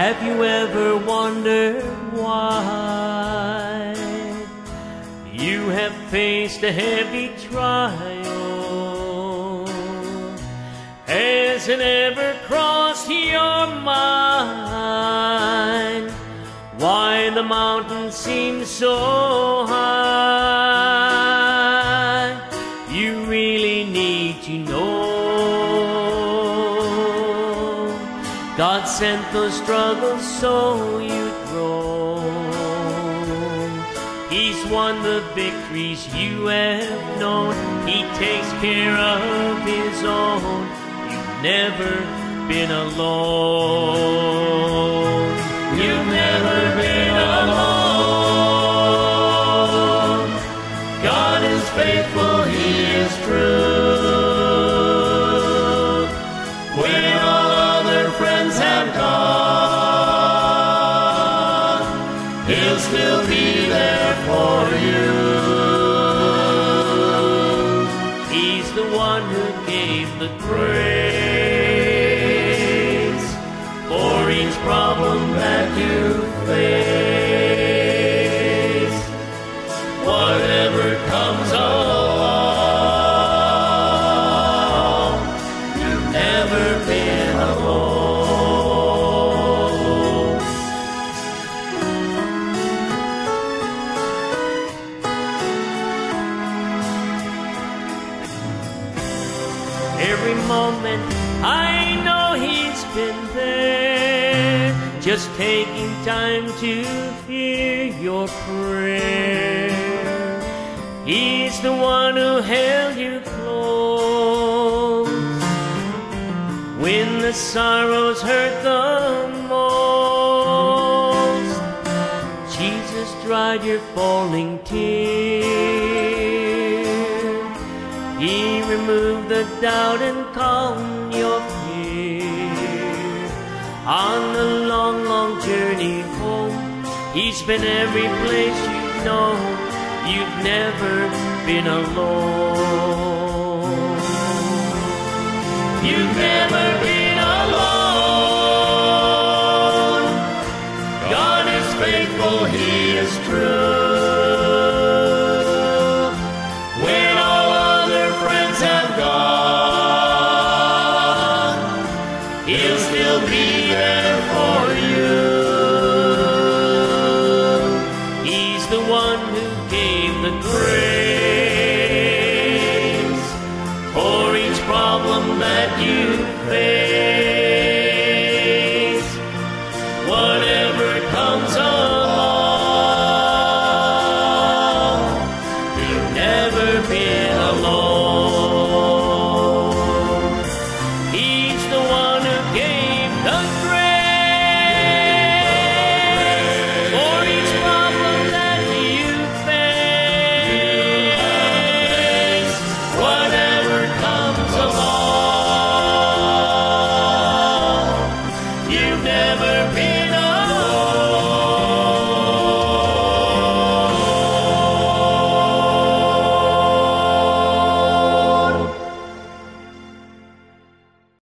Have you ever wondered why you have faced a heavy trial? Has it ever crossed your mind why the mountain seems so high? God sent those struggles so you'd grow. He's won the victories you have known. He takes care of his own. You've never been alone. He'll still be there for you. He's the one who gave the grace for each problem that you face. Every moment I know he's been there, just taking time to hear your prayer. He's the one who held you close when the sorrows hurt the most. Jesus dried your falling tears. He removed the doubt and calm your fear. On the long, long journey home, He's been every place you've known. You've never been alone. You've never been alone. God is faithful, He is true.